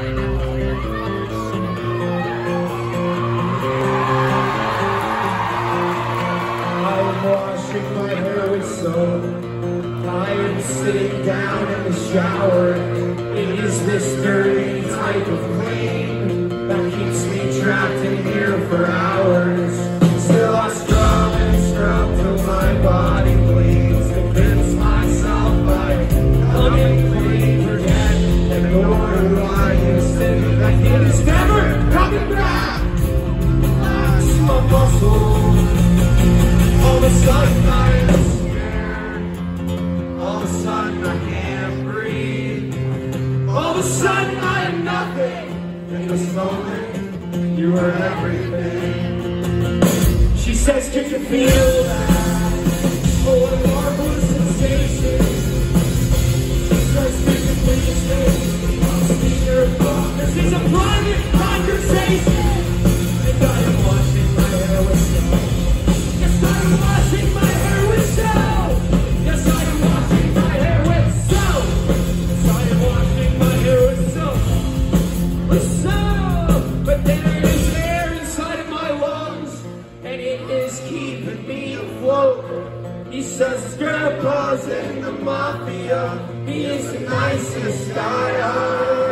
I'm washing my hair with soap. I am sitting down in the shower. It is this dirty type of clean that keeps me trapped in here for hours. I used to be. That kid is never coming back. My. All of a sudden I. All of a sudden I can't breathe. All of a sudden I am nothing. In this moment, you are everything. She says, can you feel He says Grandpa's in the mafia. He is the nicest guy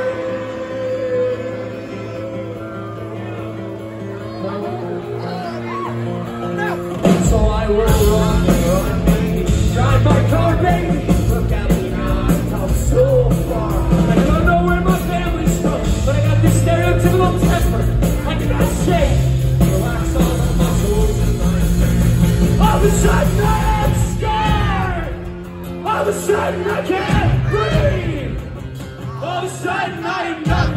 all of a sudden I am scared. All of a sudden I can't breathe. All of a sudden I am nothing.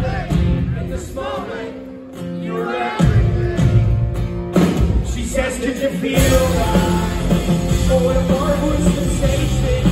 Says, Did you feel that? Oh, what a marvelous sensation.